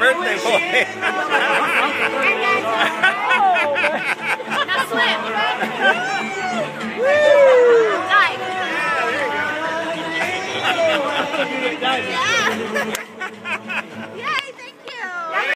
birthday boy. now swim. Dive.